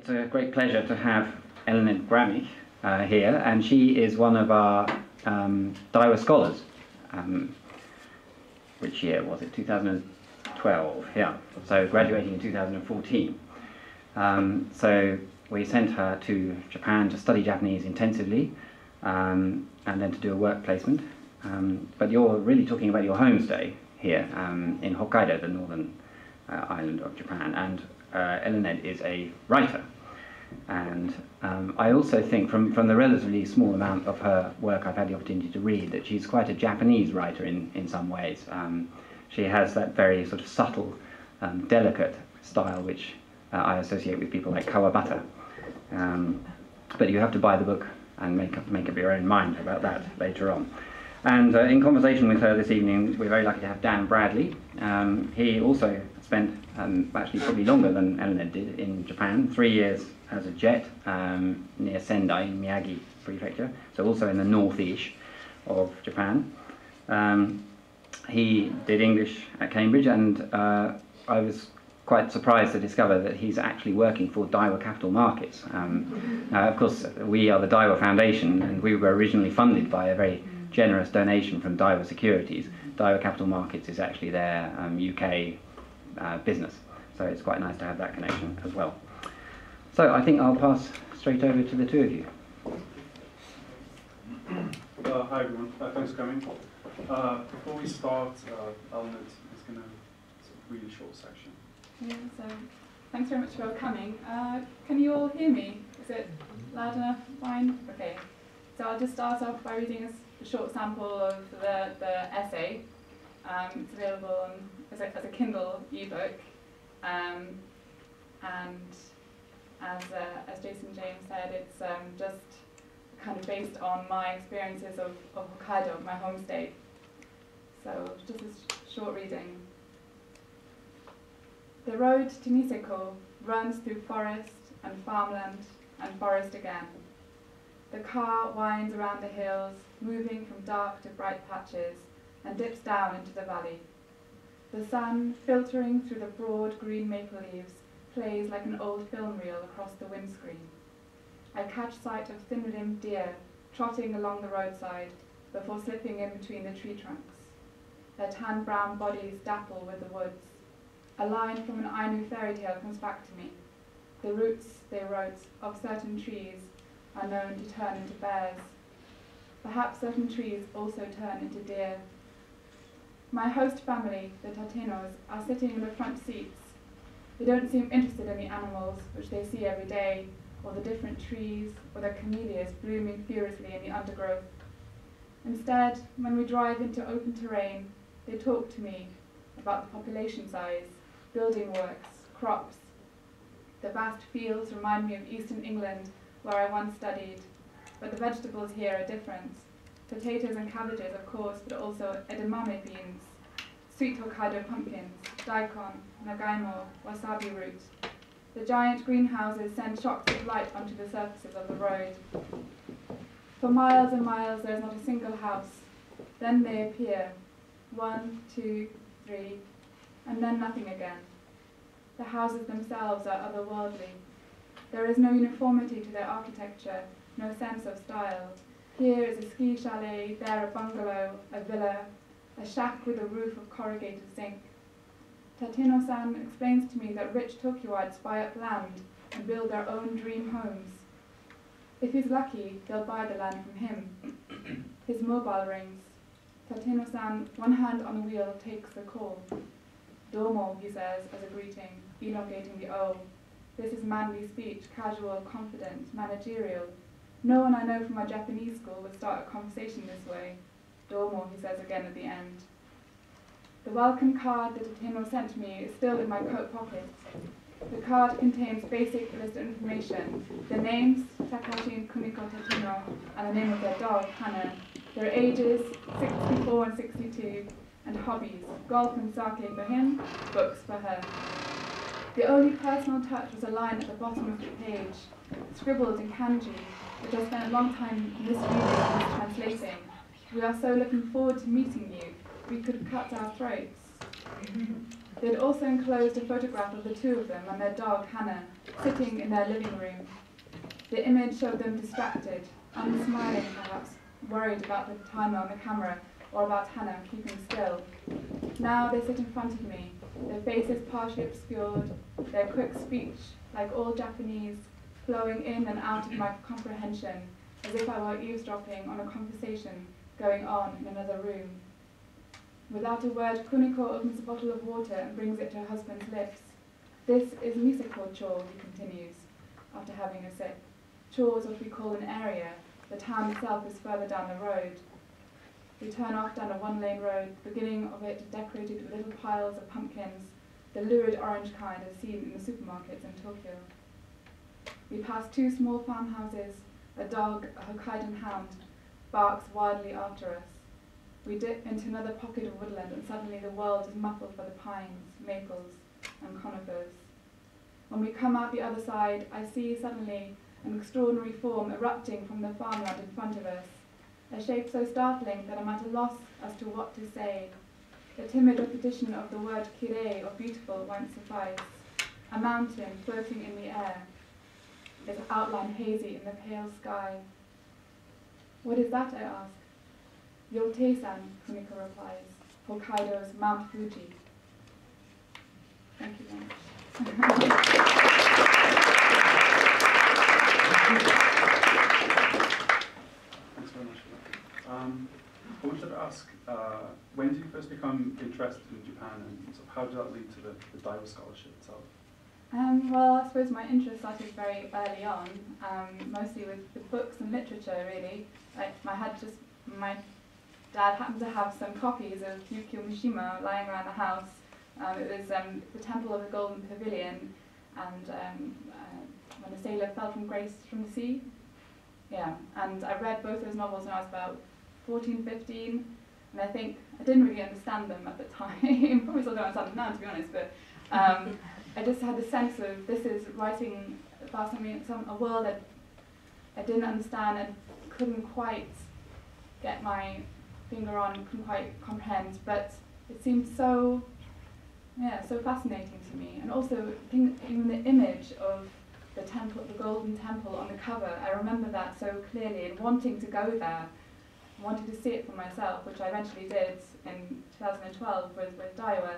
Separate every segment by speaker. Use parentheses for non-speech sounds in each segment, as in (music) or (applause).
Speaker 1: it's a great pleasure to have Eluned Gramich uh, here, and she is one of our um, Daiwa scholars. Um, which year was it? 2012, yeah. So graduating in 2014. Um, so we sent her to Japan to study Japanese intensively um, and then to do a work placement. Um, but you're really talking about your homestay here um, in Hokkaido, the northern uh, island of Japan, and uh, Eluned is a writer. And um, I also think, from, from the relatively small amount of her work I've had the opportunity to read, that she's quite a Japanese writer in, in some ways. Um, she has that very sort of subtle, um, delicate style which uh, I associate with people like Kawabata. Um, but you have to buy the book and make up, make up your own mind about that later on. And uh, in conversation with her this evening, we're very lucky to have Dan Bradley. Um, he also spent um, actually probably longer than Eluned did in Japan, three years as a jet um, near Sendai in Miyagi Prefecture, so also in the northeast of Japan. Um, he did English at Cambridge, and uh, I was quite surprised to discover that he's actually working for Daiwa Capital Markets. Um, now, of course, we are the Daiwa Foundation, and we were originally funded by a very generous donation from Daiwa Securities. Daiwa Capital Markets is actually their um, UK uh, business, so it's quite nice to have that connection as well. So I think I'll pass straight over to the two of you.
Speaker 2: Uh, hi everyone, uh, thanks for coming. Uh, before we start, uh, Eluned is going to read a really short section.
Speaker 3: Yeah, so thanks very much for coming. Uh, can you all hear me? Is it loud enough? Fine? Okay. So I'll just start off by reading a short sample of the, the essay. Um, it's available on, as, a, as a Kindle ebook. Um, and as, uh, as Jason James said, it's um, just kind of based on my experiences of, of Hokkaido, my home state. So just a short reading. The road to Niseko runs through forest and farmland and forest again. The car winds around the hills, moving from dark to bright patches, and dips down into the valley. The sun, filtering through the broad green maple leaves, plays like an old film reel across the windscreen. I catch sight of thin-limbed deer trotting along the roadside before slipping in between the tree trunks. Their tan-brown bodies dapple with the woods. A line from an Ainu fairy tale comes back to me. The roots, they wrote, of certain trees are known to turn into bears. Perhaps certain trees also turn into deer. My host family, the Tatenos, are sitting in the front seats. They don't seem interested in the animals, which they see every day, or the different trees, or the camellias blooming furiously in the undergrowth. Instead, when we drive into open terrain, they talk to me about the population size, building works, crops. The vast fields remind me of eastern England, where I once studied, but the vegetables here are different. Potatoes and cabbages, of course, but also edamame beans, sweet Hokkaido pumpkins, daikon, nagaimo, wasabi root, the giant greenhouses send shocks of light onto the surfaces of the road. For miles and miles there is not a single house. Then they appear. One, two, three, and then nothing again. The houses themselves are otherworldly. There is no uniformity to their architecture, no sense of style. Here is a ski chalet, there a bungalow, a villa, a shack with a roof of corrugated zinc. Tateno-san explains to me that rich Tokyoites buy up land and build their own dream homes. If he's lucky, they'll buy the land from him. (coughs) His mobile rings. Tateno-san, one hand on the wheel, takes the call. Domo, he says as a greeting, elongating the O. This is manly speech, casual, confident, managerial. No one I know from my Japanese school would start a conversation this way. Domo, he says again at the end. The welcome card that Tateno sent me is still in my coat pocket. The card contains basic list of information, the names, Takashi and Kumiko Tateno, and the name of their dog, Hana, their ages, 64 and 62, and hobbies, golf and sake for him, books for her. The only personal touch was a line at the bottom of the page, scribbled in kanji, which I spent a long time misreading and translating. We are so looking forward to meeting you we could cut our throats. (laughs) They had also enclosed a photograph of the two of them and their dog, Hana, sitting in their living room. The image showed them distracted, unsmiling perhaps, worried about the timer on the camera or about Hana keeping still. Now they sit in front of me, their faces partially obscured, their quick speech, like all Japanese, flowing in and out of my comprehension, as if I were eavesdropping on a conversation going on in another room. Without a word, Kuniko opens a bottle of water and brings it to her husband's lips. This is Misako he continues, after having a sip. Cho is what we call an area. The town itself is further down the road. We turn off down a one-lane road, the beginning of it decorated with little piles of pumpkins, the lurid orange kind as seen in the supermarkets in Tokyo. We pass two small farmhouses, a dog, a Hokkaidan hound, barks wildly after us. We dip into another pocket of woodland and suddenly the world is muffled by the pines, maples, and conifers. When we come out the other side, I see suddenly an extraordinary form erupting from the farmland in front of us, a shape so startling that I'm at a loss as to what to say. The timid repetition of the word kirei, or beautiful, won't suffice. A mountain floating in the air, its outline hazy in the pale sky. What is that, I ask. Yotei-san, Kuniko replies, Hokkaido's Mount Fuji. Thank you very much.
Speaker 2: Thanks very much. Um, I wanted to ask, uh, when did you first become interested in Japan and sort of how did that lead to the, the Daiwa scholarship itself?
Speaker 3: Um, well, I suppose my interest started very early on, um, mostly with, with books and literature, really. Like, I had just, my dad happened to have some copies of Yukio Mishima lying around the house. Um, it was um, The Temple of the Golden Pavilion and um, uh, When a Sailor Fell from Grace from the Sea. Yeah, and I read both those novels when I was about 14, 15, and I think I didn't really understand them at the (laughs) time. Probably still don't understand them now, to be honest, but um, (laughs) I just had the sense of this is writing about something, some a world that I didn't understand and couldn't quite get my finger on, couldn't quite comprehend, but it seemed so, yeah, so fascinating to me. And also, even the image of the temple, the golden temple on the cover, I remember that so clearly, and wanting to go there, wanting to see it for myself, which I eventually did in 2012 with, with Daiwa.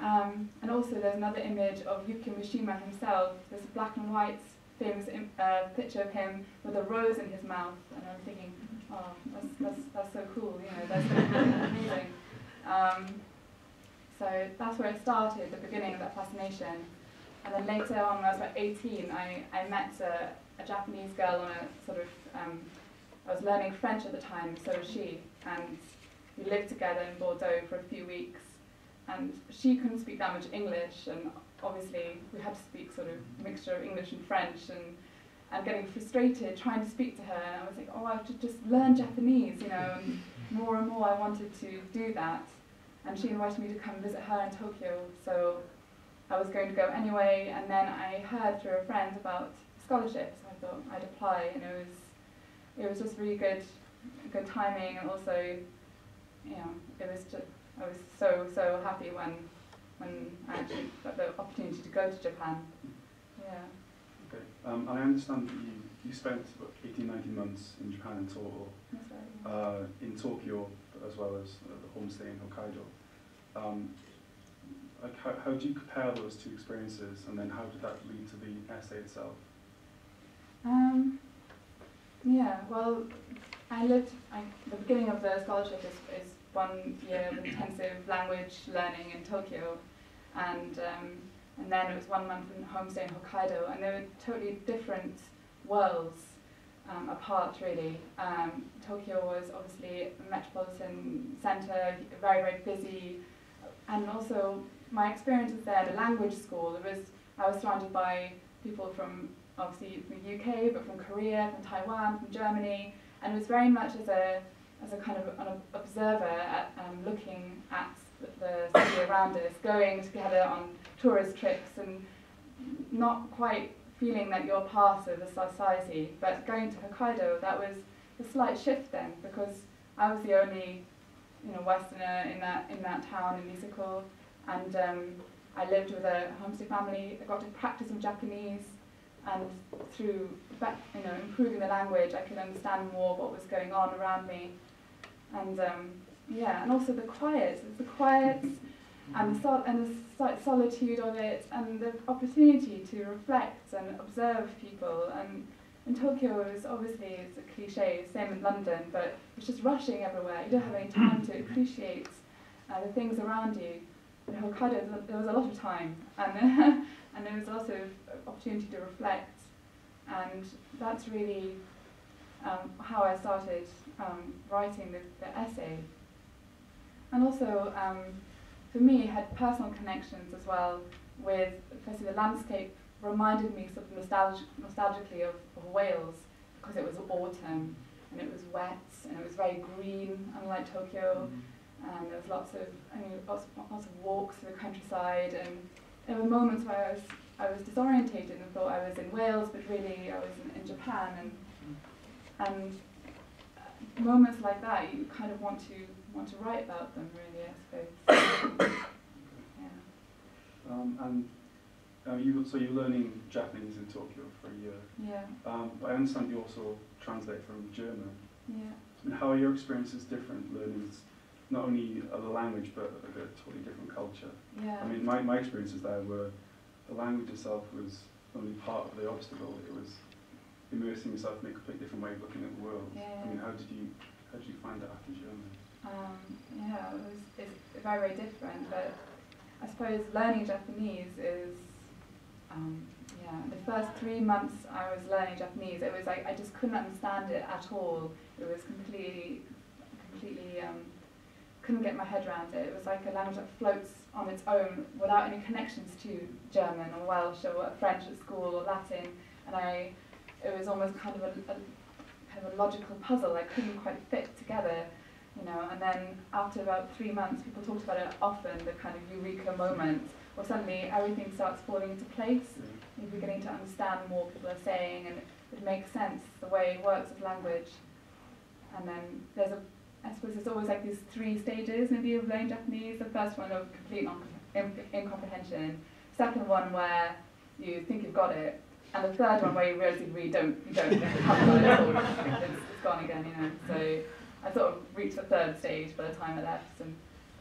Speaker 3: Um, and also there's another image of Yukio Mishima himself. There's a black and white famous uh, picture of him with a rose in his mouth. And I'm thinking, oh, that's, that's, that's so cool, you know, that's so amazing. Um, so that's where it started, the beginning of that fascination. And then later on, when I was about 18, I, I met a, a Japanese girl on a sort of, um, I was learning French at the time, so was she. And we lived together in Bordeaux for a few weeks and she couldn't speak that much English, and obviously we had to speak sort of mixture of English and French, and and getting frustrated trying to speak to her. And I was like, oh, I should just learn Japanese, you know. And more and more, I wanted to do that. And she invited me to come visit her in Tokyo, so I was going to go anyway. And then I heard through a friend about scholarships. I thought I'd apply, and it was it was just really good, good timing, and also, you know, it was just I was so so happy when when I actually got the opportunity to go to Japan. Yeah.
Speaker 2: Okay, um, I understand that you, you spent about 18, 19 months in Japan in total,
Speaker 3: right.
Speaker 2: uh, in Tokyo as well as uh, the homestay in Hokkaido. Um, like how, how do you compare those two experiences and then how did that lead to the essay itself?
Speaker 3: Um, yeah, well, I lived, I, the beginning of the scholarship is, is one year of intensive language learning in Tokyo, and, um, and then it was one month in homestay in Hokkaido, and they were totally different worlds um, apart, really. Um, Tokyo was obviously a metropolitan centre, very, very busy, and also my experiences there, the language school, it was, I was surrounded by people from obviously the UK, but from Korea, from Taiwan, from Germany, and it was very much as a as a kind of an observer at, um, looking at the city around us, going together on tourist trips and not quite feeling that you're part of the society. But going to Hokkaido, that was a slight shift then because I was the only you know Westerner in that in that town in Niseko, And um, I lived with a homestay family. I got to practice some Japanese, and through you know improving the language, I could understand more what was going on around me. And um, yeah, and also the quiet, the quiet, and the sol- and the sol- solitude of it, and the opportunity to reflect and observe people. And in Tokyo, was obviously it's a cliche, same in London, but it's just rushing everywhere. You don't have any time to appreciate uh, the things around you. In Hokkaido, there was a lot of time, and (laughs) and there was also opportunity to reflect, and that's really um, how I started um, writing the, the essay. And also, um, for me, it had personal connections as well with, firstly, the landscape reminded me sort of nostalgic, nostalgically of, of Wales because it was autumn and it was wet and it was very green, unlike Tokyo. And there was lots of, I mean, lots, lots of walks through the countryside, and there were moments where I was, I was disorientated and thought I was in Wales, but really I was in, in Japan. And and uh, moments like that, you kind of want to want to write about them, really, I suppose. (coughs) yeah.
Speaker 2: Um, and uh, you, so you're learning Japanese in Tokyo for a year.
Speaker 3: Yeah.
Speaker 2: Um, but I understand you also translate from German.
Speaker 3: Yeah.
Speaker 2: I mean, how are your experiences different learning not only a language but like a totally different culture?
Speaker 3: Yeah.
Speaker 2: I mean, my, my experiences there were the language itself was only part of the obstacle. It was immersing yourself in a completely different way of looking at the world. I mean, how did you how did you find that after German?
Speaker 3: Um, yeah, it was it's very very different, but I suppose learning Japanese is um, yeah. The first three months I was learning Japanese, it was like I just couldn't understand it at all. It was completely completely um, couldn't get my head around it. It was like a language that floats on its own without any connections to German or Welsh or French at school or Latin, and I it was almost kind of a, a kind of a logical puzzle I couldn't quite fit together, you know. And then after about three months, people talked about it often, the kind of eureka moment, where suddenly everything starts falling into place. Mm-hmm. You're beginning to understand more people are saying, and it makes sense the way it works with language. And then there's a, I suppose there's always like these three stages maybe of learning Japanese. The first one of complete non- incomprehension. Second one where you think you've got it, and the third one where you realise you really don't, you don't, haven't it at all. It's, it's gone again, you know. So I sort of reached the third stage by the time I left, and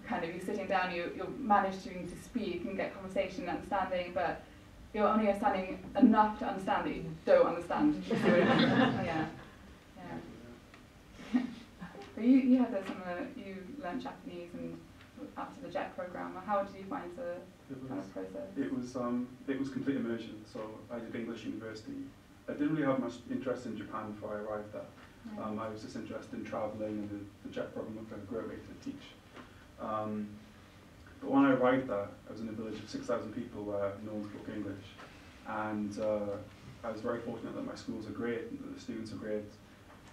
Speaker 3: kind of you're sitting down, you you manage to, speak and get conversation, understanding, but you're only understanding enough to understand that you don't understand. You see what I mean? yeah, yeah. (laughs) But you you had a similar, you learned Japanese and after the JET program. How did you find the
Speaker 2: It
Speaker 3: kind
Speaker 2: was
Speaker 3: of process?
Speaker 2: it was um, it was complete immersion. So I did English university. I didn't really have much interest in Japan before I arrived there. Um, I was just interested in travelling and the, the JET program looked like a great way to teach. Um, but when I arrived there, I was in a village of 6,000 people where no one spoke English. And uh, I was very fortunate that my schools are great, and that the students are great.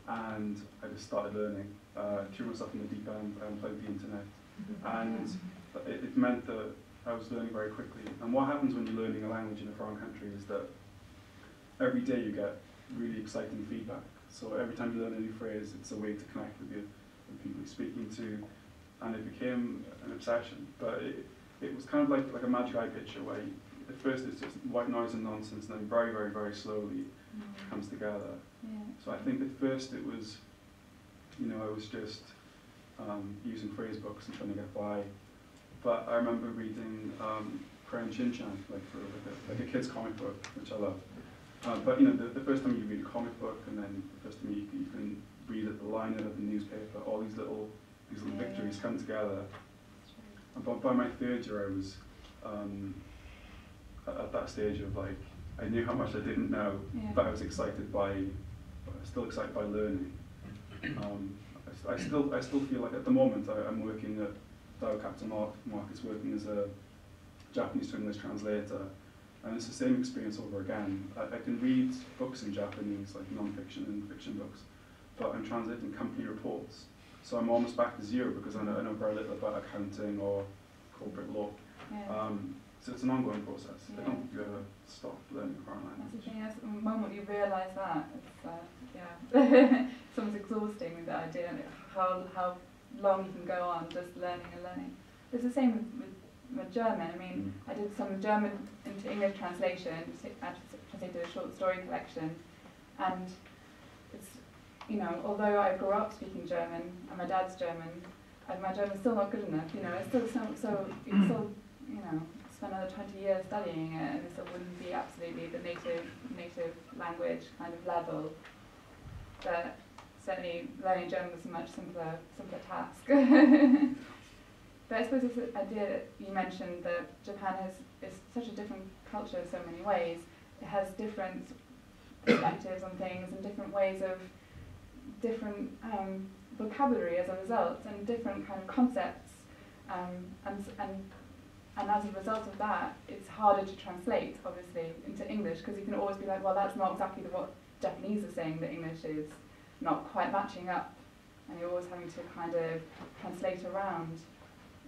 Speaker 2: And I just started learning, uh, threw myself in the deep end, I unplugged the internet. And it, it meant that I was learning very quickly. And what happens when you're learning a language in a foreign country is that every day you get really exciting feedback. So every time you learn a new phrase, it's a way to connect with the, the people you're speaking to, and it became an obsession. But it, it was kind of like, like a magic eye picture where you, at first it's just white noise and nonsense, and then very, very, very slowly
Speaker 3: Mm.
Speaker 2: it comes together.
Speaker 3: Yeah.
Speaker 2: So I think at first it was, you know, I was just um, using phrase books and trying to get by. But I remember reading um, Crayon Shin-chan, like for like a, like a kid's comic book, which I love. Uh, but you know, the, the first time you read a comic book, and then the first time you, you can read it, the liner of the newspaper, all these little these little
Speaker 3: Yeah.
Speaker 2: victories come together. And by, by my third year, I was um, at, at that stage of like I knew how much I didn't know,
Speaker 3: Yeah.
Speaker 2: but I was excited by, still excited by learning. (coughs) Um, I, s- I still, I still feel like at the moment I, I'm working at Dow Capital Mark is working as a Japanese to English translator, and it's the same experience over again. I, I can read books in Japanese, like non-fiction and fiction books, but I'm translating company reports, so I'm almost back to zero because I know, I know very little about accounting or corporate law.
Speaker 3: Yeah.
Speaker 2: Um, so it's an ongoing process. I don't think you ever stop learning a foreign
Speaker 3: That's the
Speaker 2: language.
Speaker 3: thing, that's the moment you realise that, it's, uh, yeah, (laughs) it's almost exhausting with the idea how, how long you can go on just learning and learning. It's the same with, with with German. I mean, mm. I did some German into English translation, I translated a short story collection, and it's, you know, although I grew up speaking German and my dad's German, and my German's still not good enough, you know, it's still so, so still, you know, spend another 20 years studying it and it still wouldn't be absolutely the native, native language kind of level. But certainly learning German was a much simpler, simpler task. (laughs) but I suppose this idea that you mentioned that Japan has is such a different culture in so many ways. It has different perspectives on things and different ways of different um, vocabulary as a result and different kind of concepts. Um, and, and, and as a result of that, it's harder to translate, obviously, into English because you can always be like, well, that's not exactly what Japanese is saying that English is not quite matching up, and you're always having to kind of translate around.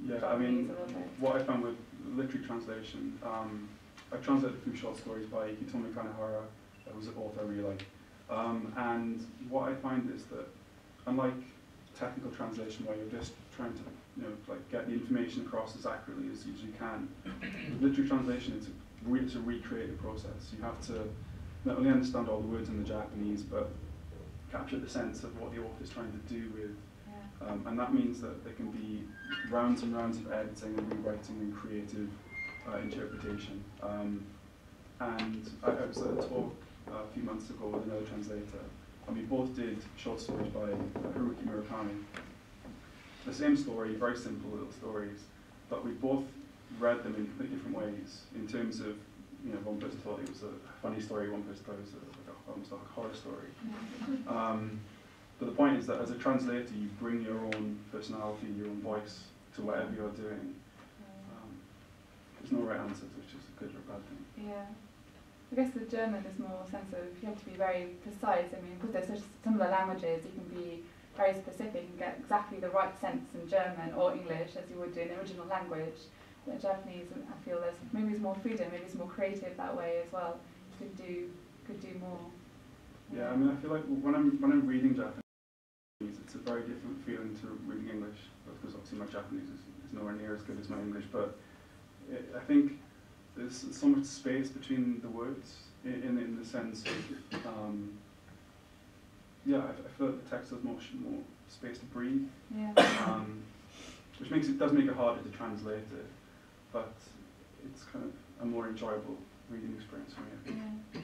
Speaker 2: Yeah, I mean, what I found with literary translation, um, I translated a few short stories by Hitomi Kanehara, that was an author I really like. Um, and what I find is that, unlike technical translation where you're just trying to you know, like get the information across as accurately as you can, with (coughs) literary translation, it's a, re it's a recreative process. You have to not only understand all the words in the Japanese, but capture the sense of what the author is trying to do with. Yeah. Um, and that means that there can be rounds and rounds of editing and rewriting and creative uh, interpretation. Um, and I, I, was at a talk a few months ago with another translator, and we both did short stories by uh, Haruki Murakami. The same story, very simple little stories, but we both read them in completely different ways in terms of, you know, one person thought it was a funny story, one person thought it was a almost like horror story. Um, but the point is that as a translator, you bring your own personality, your own voice to whatever you're doing. Um, there's no right answers, which is a good or bad thing.
Speaker 3: Yeah. I guess the German is more sense of you have to be very precise. I mean, because there's such similar languages, you can be very specific and get exactly the right sense in German or English as you would do in the original language. But Japanese, I feel there's maybe it's more freedom, maybe it's more creative that way as well. You could do could do more.
Speaker 2: Yeah, I mean, I feel like when I'm when I'm reading Japanese, it's a very different feeling to reading English because obviously my Japanese is, is nowhere near as good as my English. But it, I think there's so much space between the words in in, in the sense of um, yeah, I, I, feel like the text has more more space to breathe.
Speaker 3: Yeah.
Speaker 2: Um, which makes it does make it harder to translate it, but it's kind of a more enjoyable reading experience for me. I think.
Speaker 3: Yeah.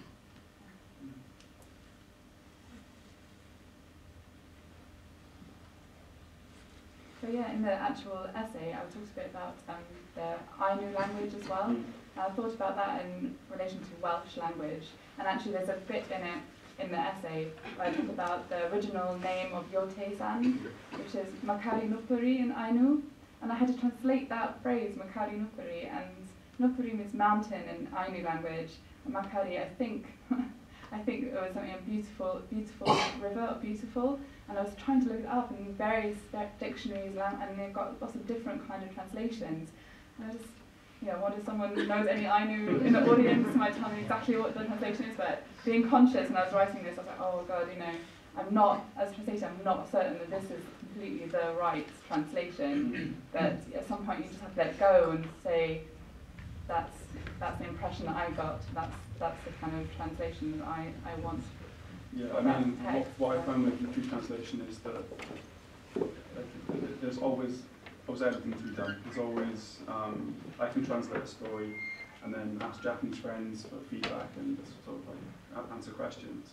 Speaker 3: Yeah, in the actual essay, I talked a bit about um, the Ainu language as well. Mm. I thought about that in relation to Welsh language, and actually there's a bit in it in the essay where I talk about the original name of Yotei-san, which is Makari Nupuri in Ainu, and I had to translate that phrase, Makari Nupuri, and Nupuri means mountain in Ainu language, and Makari, I think, (laughs) I think it was something a beautiful, beautiful river, beautiful, and I was trying to look it up in various dictionaries, and they've got lots of different kind of translations. And I just, you know, wonder if someone knows any Ainu in the audience (laughs) might tell me exactly what the translation is. But being conscious, when I was writing this, I was like, oh god, you know, I'm not, as a translator, I'm not certain that this is completely the right translation. (clears throat) that at some point you just have to let go and say, that's that's the impression that I got. That's that's the kind of translation that I, I want
Speaker 2: yeah, I mean, what, what I found with literary translation is that there's always, always editing to be done. There's always, um, I can translate a story and then ask Japanese friends for feedback and sort of like answer questions.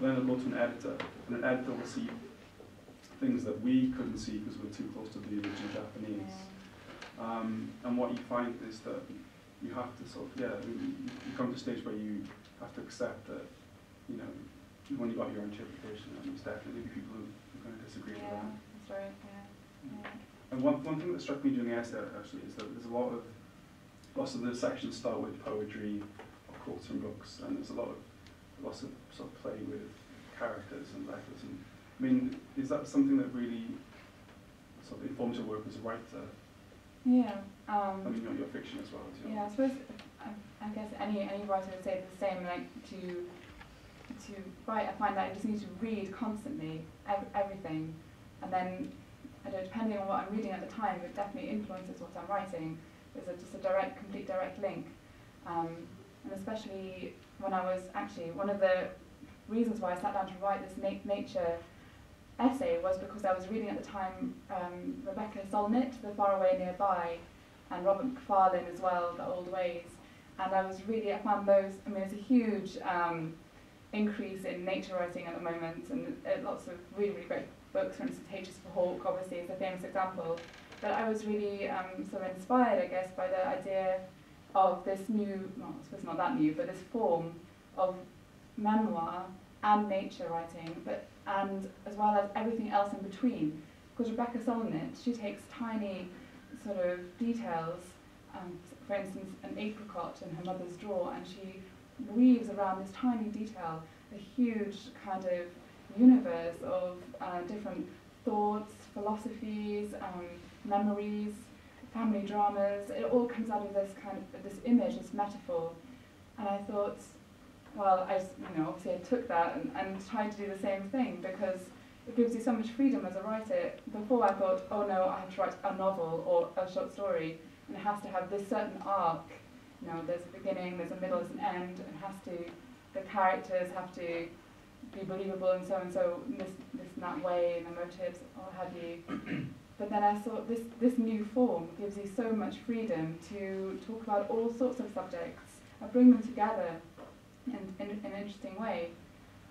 Speaker 2: then it'll go to an editor, and an editor will see things that we couldn't see because we're too close to the original Japanese. Um, and what you find is that you have to sort of, yeah, you come to a stage where you have to accept that, you know, when you got your interpretation, and there's definitely people who are going to disagree
Speaker 3: yeah,
Speaker 2: with that.
Speaker 3: that's right, yeah. yeah.
Speaker 2: And one, one thing that struck me during the essay actually is that there's a lot of, lots of the sections start with poetry or quotes from books, and there's a lot of, lots of sort of play with characters and letters. And I mean, is that something that really sort of informs your work as a writer?
Speaker 3: Yeah. Um,
Speaker 2: I mean, your, your fiction as well. As
Speaker 3: yeah, I suppose, I, I guess any, any writer would say the same, like to to write, I find that I just need to read constantly, ev everything, and then, I don't, depending on what I'm reading at the time, it definitely influences what I'm writing. there's a, just a direct, complete direct link. Um, and especially when I was actually, one of the reasons why I sat down to write this na- nature essay was because I was reading at the time um, Rebecca Solnit, The Far Away Nearby, and Robert Macfarlane as well, The Old Ways. And I was really, I found those, I mean, there's a huge um, increase in nature writing at the moment, and uh, lots of really, really great books, for instance, is for Hawk, obviously, is a famous example. But I was really um, sort of inspired, I guess, by the idea of this new, well, I suppose not that new, but this form of memoir and nature writing, but and as well as everything else in between. Because Rebecca Solnit, she takes tiny sort of details, um, for instance, an apricot in her mother's drawer, and she weaves around this tiny detail a huge kind of universe of uh, different thoughts, philosophies, um, memories, family dramas. It all comes out of this kind of this image, this metaphor. And I thought, well, I you know obviously I took that and, and tried to do the same thing because it gives you so much freedom as a writer. Before I thought, oh no, I have to write a novel or a short story, and it has to have this certain arc. You know, there's a beginning, there's a middle, there's an end. It has to, the characters have to be believable and so and so in this this and that way, and the motives, or have you. (clears throat) But then I thought this this new form gives you so much freedom to talk about all sorts of subjects and bring them together in, in, in an interesting way.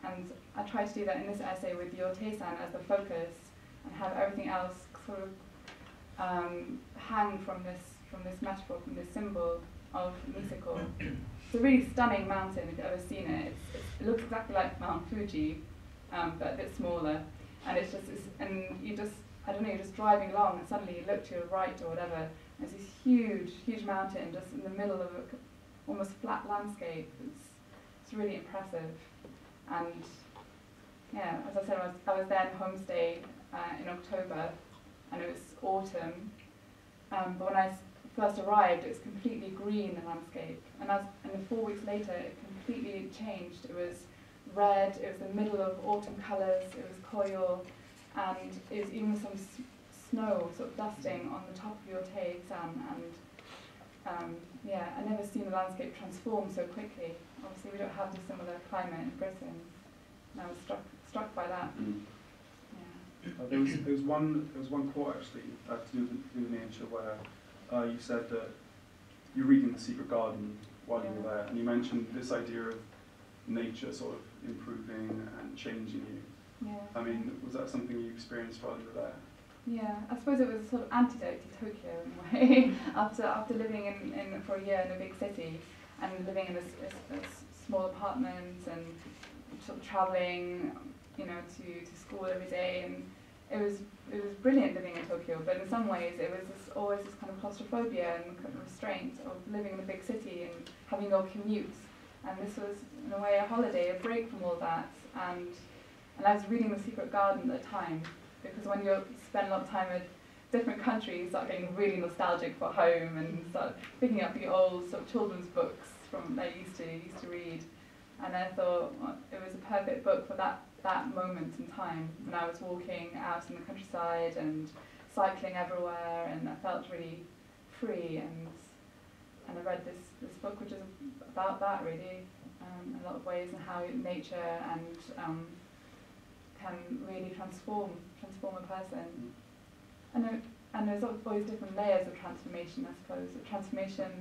Speaker 3: And I try to do that in this essay with Yotei-san as the focus and have everything else sort of um, hang from this from this metaphor, from this symbol of Niseko. It's a really stunning mountain if you've ever seen it. It's, it's, it looks exactly like Mount Fuji, um, but a bit smaller. And it's just, it's, and you just, I don't know, you're just driving along and suddenly you look to your right or whatever, and there's this huge, huge mountain just in the middle of a almost flat landscape. It's, it's really impressive. And yeah, as I said, I was, I was there in homestay uh, in October, and it was autumn. Um, but when I first arrived, it was completely green, the landscape. And, as, and four weeks later, it completely changed. It was red, it was the middle of autumn colours, it was koyo, and it was even some s- snow sort of dusting on the top of Yotei-san. And um, yeah, I've never seen the landscape transform so quickly. Obviously, we don't have the similar climate in Britain. And I was struck, struck by that. Yeah.
Speaker 2: Uh, there was there was one there was one quote actually uh, to do with, to do with nature where uh, you said that you're reading The Secret Garden while you were there, and you mentioned this idea of nature sort of improving and changing you.
Speaker 3: Yeah.
Speaker 2: I mean, was that something you experienced while you were there?
Speaker 3: Yeah, I suppose it was a sort of antidote to Tokyo in a way. (laughs) after after living in, in for a year in a big city and living in a, a a small apartment and sort of traveling, you know, to, to school every day, and it was it was brilliant living in Tokyo. But in some ways, it was this, always this kind of claustrophobia and kind of restraint of living in a big city and having no commute. And this was in a way a holiday, a break from all that. And and I was reading The Secret Garden at the time because when you spend a lot of time in different countries, you start getting really nostalgic for home and start picking up the old sort of children's books from that I used to used to read. And I thought well, it was a perfect book for that that moment in time when I was walking out in the countryside and cycling everywhere, and I felt really free. And and I read this this book, which is about that really, um, a lot of ways, and how nature and um, can really transform transform a person. And there, and there's always different layers of transformation, I suppose. Transformation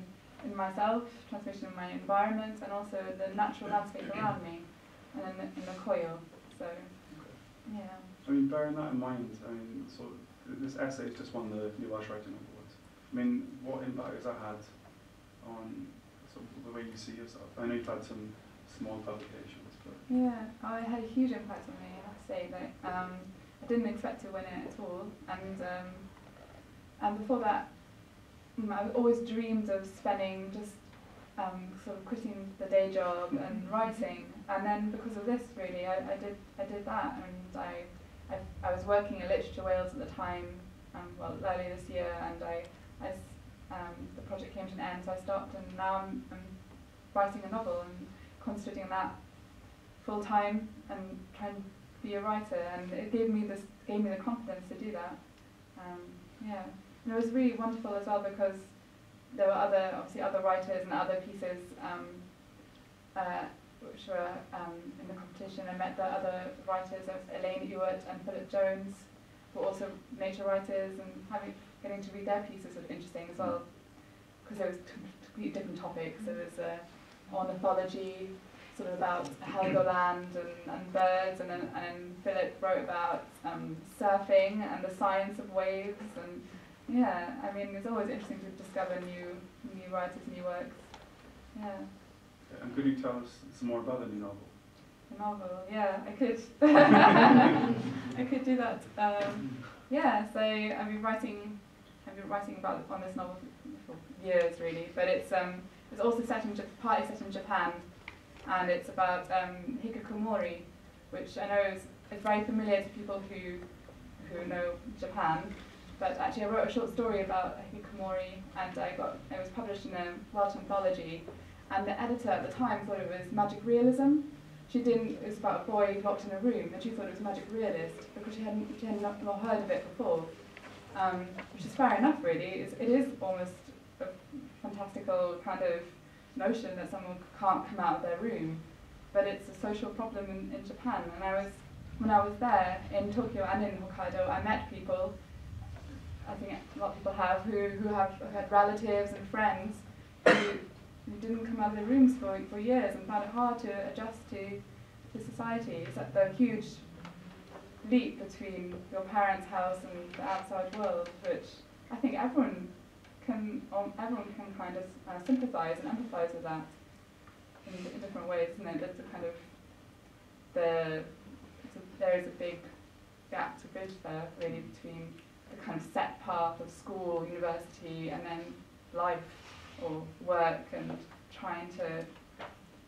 Speaker 3: in myself, transformation in my environment, and also the natural landscape around me, and in the, in the coil. So, yeah.
Speaker 2: I mean, bearing that in mind, I mean, sort of, this essay is just won the New Welsh Writing Awards. I mean, what impact has that had on sort of the way you see yourself? I know you've had some small publications, but
Speaker 3: Yeah, oh, it had a huge impact on me. I have to say that um, I didn't expect to win it at all, and um, and before that, mm, I always dreamed of spending just um, sort of quitting the day job and writing, and then because of this, really, I, I did I did that, and I, I I was working at Literature Wales at the time, um, well earlier this year, and I, I um, the project came to an end, so I stopped, and now I'm, I'm writing a novel and concentrating on that full time and trying to be a writer. And it gave me this gave me the confidence to do that. Um, yeah. And it was really wonderful as well because there were other, obviously other writers and other pieces um, uh, which were um, in the competition. I met the other writers, Elaine Ewart and Philip Jones, who were also nature writers, and having getting to read their pieces was interesting as well, because there was completely different topics. There was uh, ornithology, sort of about Helgoland and, and birds, and then, and Philip wrote about um, surfing and the science of waves, and yeah, I mean, it's always interesting to discover new new writers, new works. Yeah.
Speaker 2: And could you tell us some more about the new novel?
Speaker 3: The novel, yeah, I could. (laughs) I could do that. Um, yeah, so I've been writing, I've been writing about on this novel for, years, really. But it's um, it's also set in partly set in Japan, and it's about um, hikikomori, which I know is, is very familiar to people who who know Japan. But actually, I wrote a short story about hikikomori, and I got it was published in a Welsh anthology. And the editor at the time thought it was magic realism. She didn't. It was about a boy locked in a room, and she thought it was magic realist because she hadn't she had not, not heard of it before. Um, which is fair enough, really. It's, it is almost a fantastical kind of notion that someone can't come out of their room, but it's a social problem in, in Japan. And I was when I was there in Tokyo and in Hokkaido, I met people. I think a lot of people have who, who have had relatives and friends who, didn't come out of their rooms for, for years and found it hard to adjust to, to society. It's like the huge leap between your parents' house and the outside world, which I think everyone can um, everyone can kind of uh, sympathise and empathise with that in, in different ways, isn't it? There's a kind of the a, there is a big gap to bridge there, really, between the kind of set path of school, university, and then life or work, and trying to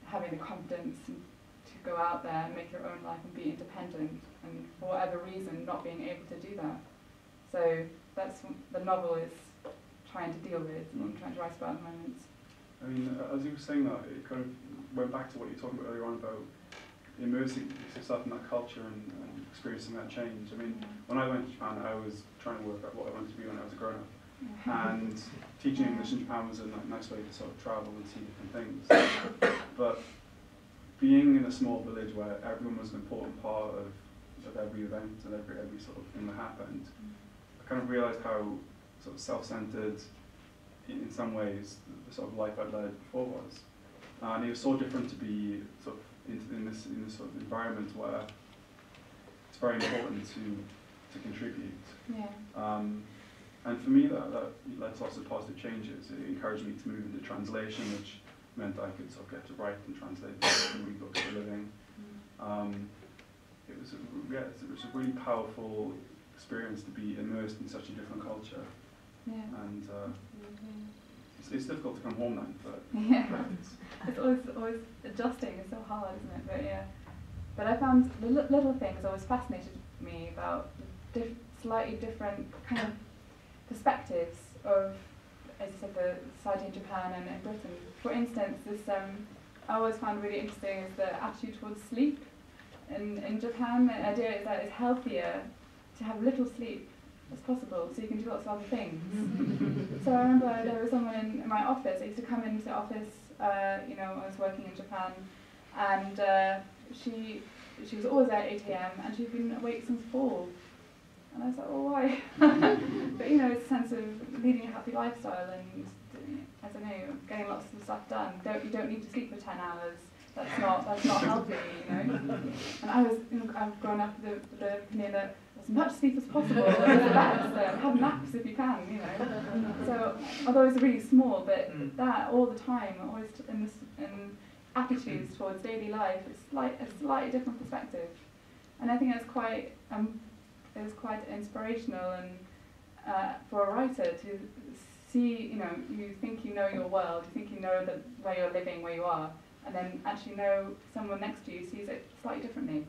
Speaker 3: having the confidence to go out there and make your own life and be independent, and for whatever reason, not being able to do that. So that's what the novel is trying to deal with and I'm trying to write about at the moment.
Speaker 2: I mean, as you were saying that, it kind of went back to what you were talking about earlier on about immersing yourself in that culture and, and experiencing that change. I mean, when I went to Japan, I was trying to work out what I wanted to be when I was a grown up. And teaching English in Japan was a nice way to sort of travel and see different things. But being in a small village where everyone was an important part of, of every event and every, every sort of thing that happened, I kind of realised how sort of self-centered, in, in some ways, the, the sort of life I'd led before was. Uh, and it was so different to be sort of in, in this in this sort of environment where it's very important to to contribute.
Speaker 3: Yeah.
Speaker 2: Um, and for me, that, that led to lots of positive changes. It encouraged me to move into translation, which meant I could sort of get to write and translate and read books for a living. Um, it was a, yeah, it was a really powerful experience to be immersed in such a different culture,
Speaker 3: Yeah.
Speaker 2: and uh, it's, difficult to come home then. But (laughs)
Speaker 3: Yeah.
Speaker 2: it's,
Speaker 3: It's always always adjusting. It's so hard, isn't it? But yeah. But I found the li- little things always fascinated me about diff- slightly different kind of perspectives of, as you said, the society in Japan and in Britain. For instance, this um, I always found really interesting is the attitude towards sleep. In in Japan, the idea is that it's healthier to have little sleep as possible, so you can do lots of other things. (laughs) So I remember there was someone in, my office. I used to come into the office, uh, you know, I was working in Japan, and uh, she she was always there at 8 a.m. and she'd been awake since four. And I was like, oh, why? (laughs) but you know, it's a sense of leading a happy lifestyle and I don't know, getting lots of stuff done. Don't you don't need to sleep for 10 hours. That's not that's not healthy, you know. (laughs) And I was, you know, I've grown up with the, the opinion that as much sleep as possible the best. So have naps if you can, you know. So although it's really small, but
Speaker 4: Mm.
Speaker 3: that all the time, always t- in this in attitudes towards daily life, it's like a slightly different perspective, and I think it's quite um, it was quite inspirational and uh, for a writer to see, you know, you think you know your world, you think you know the where you're living, where you are, and then actually know someone next to you sees it slightly differently,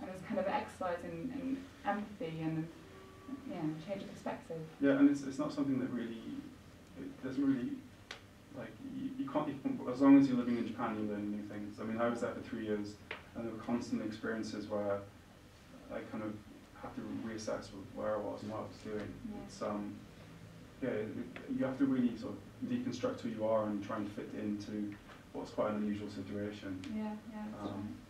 Speaker 3: and it's kind of an exercise in, in empathy and yeah, change of perspective.
Speaker 2: yeah, and it's, it's not something that really, it doesn't really, like, you, you can't, you as long as you're living in Japan, you learn new things. I mean, I was there for three years, and there were constant experiences where I kind of had to reassess where I was and what I was doing.
Speaker 3: Yeah.
Speaker 2: It's, um, yeah, it, you have to really sort of deconstruct who you are and try and fit into what's quite an unusual situation.
Speaker 3: Yeah, yeah,
Speaker 2: Um,
Speaker 3: right. Yeah.
Speaker 2: Definitely.